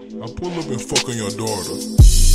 I pull up and fuck on your daughter.